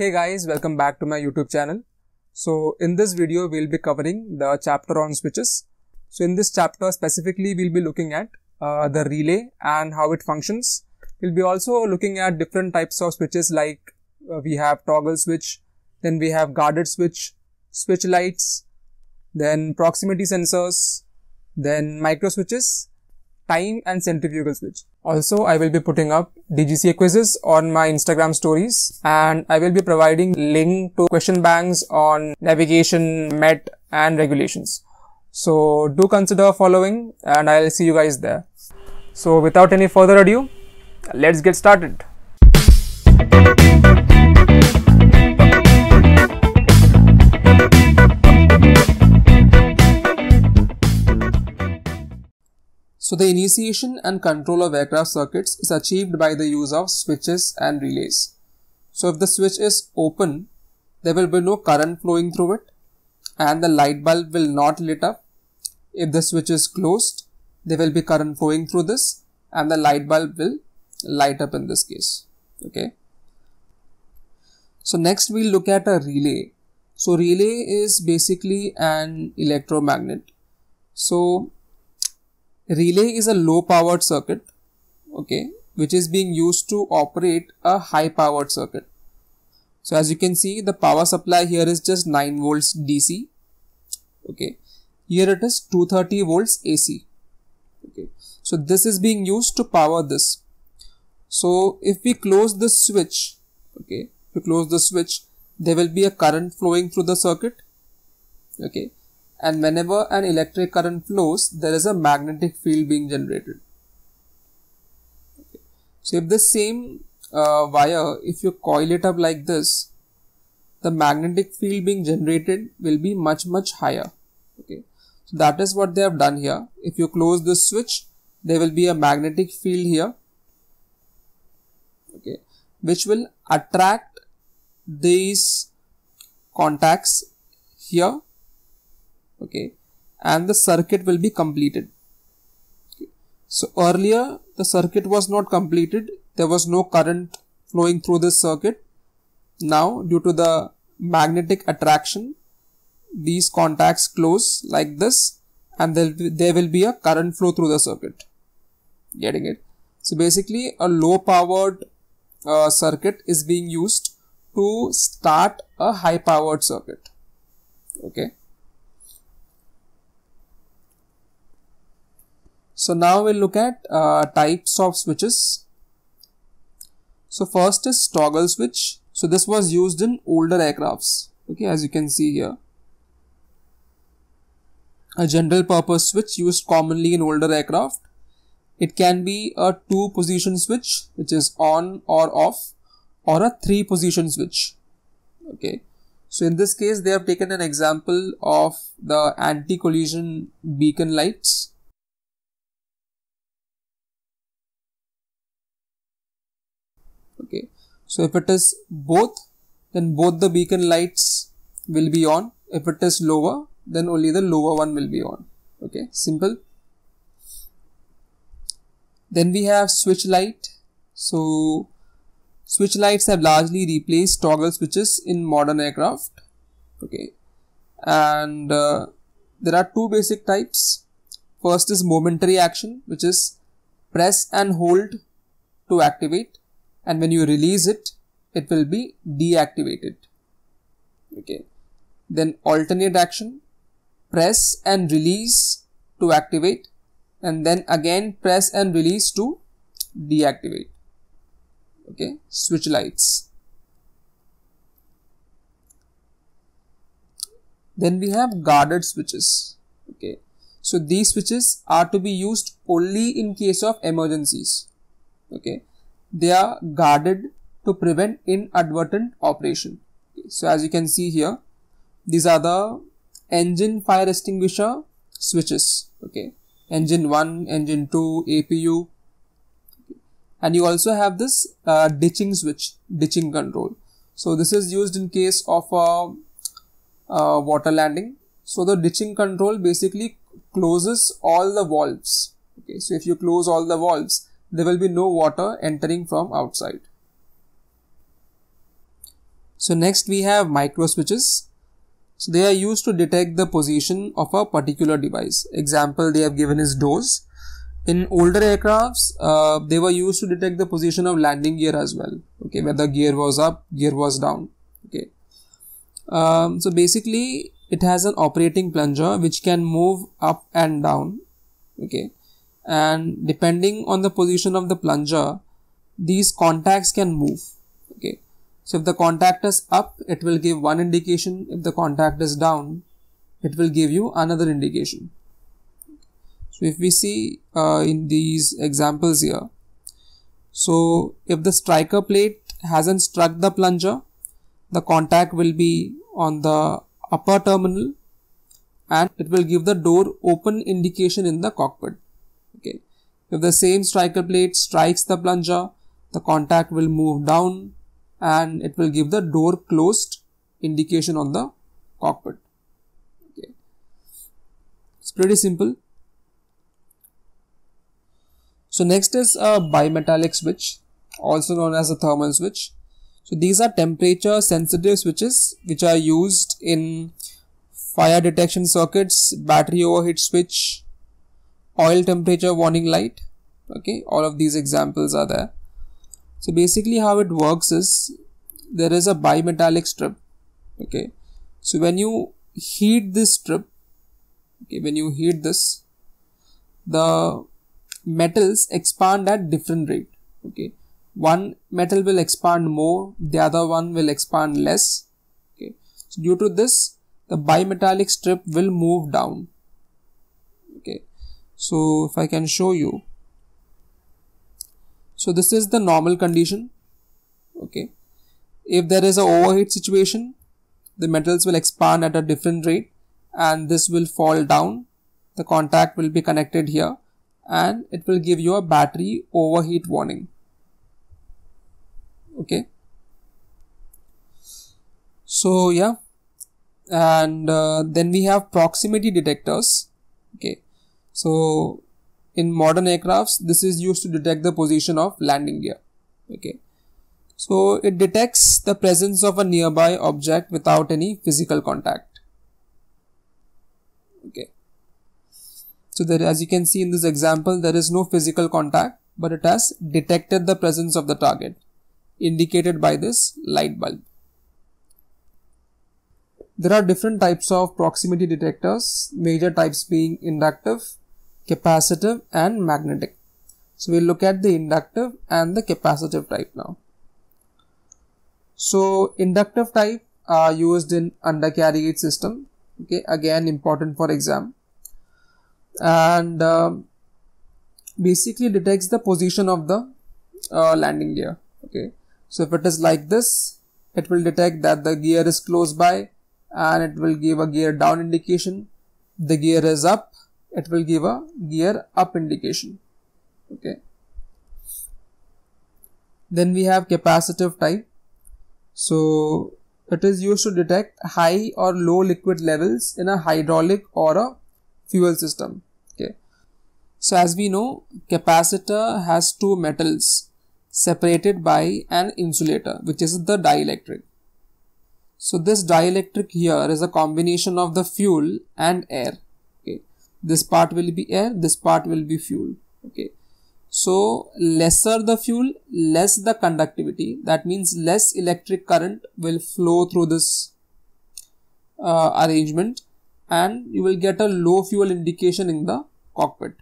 Hey guys, welcome back to my YouTube channel. So in this video, we'll be covering the chapter on switches. So in this chapter specifically, we'll be looking at uh, the relay and how it functions. We'll be also looking at different types of switches like uh, we have toggle switch, then we have guarded switch, switch lights, then proximity sensors, then micro switches, time and centrifugal switch. Also, I will be putting up DGCA quizzes on my Instagram stories and I will be providing link to question banks on navigation, MET and regulations. So do consider following and I'll see you guys there. So without any further ado, let's get started. So the initiation and control of aircraft circuits is achieved by the use of switches and relays. So if the switch is open, there will be no current flowing through it and the light bulb will not lit up. If the switch is closed, there will be current flowing through this and the light bulb will light up in this case. Okay. So next we'll look at a relay. So relay is basically an electromagnet. So relay is a low powered circuit okay which is being used to operate a high powered circuit. So as you can see the power supply here is just 9 volts dc okay. Here it is 230 volts ac okay. So this is being used to power this. So if we close the switch okay if we close the switch there will be a current flowing through the circuit okay and whenever an electric current flows there is a magnetic field being generated. Okay. so if the same uh, wire if you coil it up like this the magnetic field being generated will be much much higher. Okay. So that is what they have done here. If you close this switch there will be a magnetic field here. Okay. Which will attract these contacts here okay? And the circuit will be completed. Okay. so earlier the circuit was not completed. There was no current flowing through this circuit. Now due to the magnetic attraction these contacts close like this and there, there will be a current flow through the circuit. Getting it? So basically a low powered uh, circuit is being used to start a high powered circuit. Okay So now we'll look at uh, types of switches. So first is toggle switch. So this was used in older aircrafts. Okay, as you can see here. A general purpose switch used commonly in older aircraft. It can be a two position switch which is on or off or a three position switch. Okay. So in this case they have taken an example of the anti-collision beacon lights okay. So if it is both then both the beacon lights will be on. If it is lower then only the lower one will be on. Okay. Simple. Then we have switch light. So switch lights have largely replaced toggle switches in modern aircraft. Okay. And uh, there are two basic types. First is momentary action which is press and hold to activate and when you release it it will be deactivated. Okay. Then alternate action. Press and release to activate. And then again press and release to deactivate. Okay. Switch lights. Then we have guarded switches. Okay. So these switches are to be used only in case of emergencies. Okay they are guarded to prevent inadvertent operation. So as you can see here, these are the engine fire extinguisher switches. Okay, engine 1, engine 2, APU. And you also have this uh, ditching switch, ditching control. So this is used in case of a, a water landing. So the ditching control basically closes all the valves. Okay, so if you close all the valves, there will be no water entering from outside. So next we have micro switches. So they are used to detect the position of a particular device. Example they have given is doors. In older aircrafts, uh, they were used to detect the position of landing gear as well. Okay, whether gear was up, gear was down. Okay. Um, so basically, it has an operating plunger which can move up and down. Okay, and depending on the position of the plunger, these contacts can move. Okay, so if the contact is up, it will give one indication. If the contact is down, it will give you another indication. So if we see uh, in these examples here, so if the striker plate hasn't struck the plunger, the contact will be on the upper terminal and it will give the door open indication in the cockpit. If the same striker plate strikes the plunger, the contact will move down and it will give the door closed indication on the cockpit. Okay. It's pretty simple. So next is a bimetallic switch, also known as a thermal switch. So these are temperature sensitive switches which are used in fire detection circuits, battery overheat switch, oil temperature warning light. Okay, all of these examples are there. So basically how it works is there is a bimetallic strip. Okay, so when you heat this strip, okay, when you heat this, the metals expand at different rate. Okay, one metal will expand more, the other one will expand less. Okay, so due to this, the bimetallic strip will move down. So if I can show you, so this is the normal condition. Okay, if there is a overheat situation, the metals will expand at a different rate, and this will fall down. The contact will be connected here, and it will give you a battery overheat warning. Okay. So yeah. And uh, then we have proximity detectors. Okay so in modern aircrafts this is used to detect the position of landing gear. Okay. So it detects the presence of a nearby object without any physical contact. Okay. So there as you can see in this example there is no physical contact but it has detected the presence of the target indicated by this light bulb. There are different types of proximity detectors, major types being inductive, capacitive and magnetic. So we'll look at the inductive and the capacitive type now. So inductive type are used in undercarriage system. Okay, again important for exam. And um, basically detects the position of the uh, landing gear. Okay, so if it is like this, it will detect that the gear is close by and it will give a gear down indication. The gear is up, it will give a gear up indication. Okay. Then we have capacitive type. So it is used to detect high or low liquid levels in a hydraulic or a fuel system. Okay. So as we know, capacitor has two metals separated by an insulator which is the dielectric. So this dielectric here is a combination of the fuel and air. This part will be air, this part will be fuel. Okay. So lesser the fuel, less the conductivity. That means less electric current will flow through this uh, arrangement and you will get a low fuel indication in the cockpit.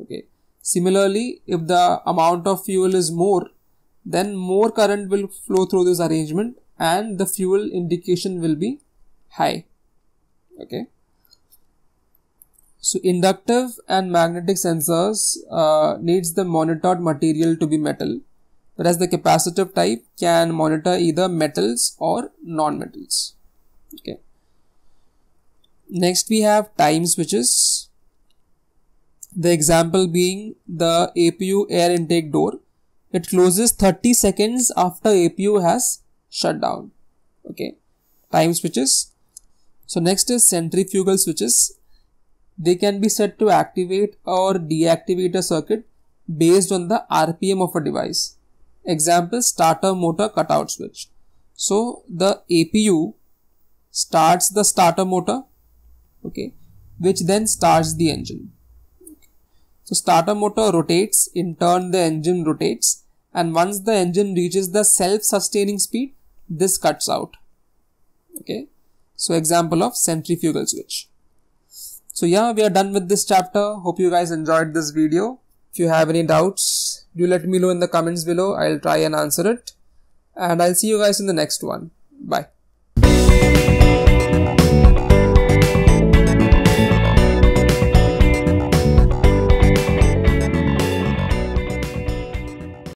Okay. Similarly, if the amount of fuel is more, then more current will flow through this arrangement and the fuel indication will be high. Okay. So inductive and magnetic sensors uh, needs the monitored material to be metal, whereas the capacitive type can monitor either metals or non-metals. Okay. Next we have time switches the example being the APU air intake door. It closes 30 seconds after APU has shut down. Okay. Time switches. So next is centrifugal switches. They can be set to activate or deactivate a circuit based on the RPM of a device. Example starter motor cutout switch. So the APU starts the starter motor, okay, which then starts the engine. So starter motor rotates, in turn the engine rotates and once the engine reaches the self-sustaining speed, this cuts out. Okay. So example of centrifugal switch. So yeah, we are done with this chapter. Hope you guys enjoyed this video. If you have any doubts, do let me know in the comments below. I'll try and answer it. And I'll see you guys in the next one. Bye.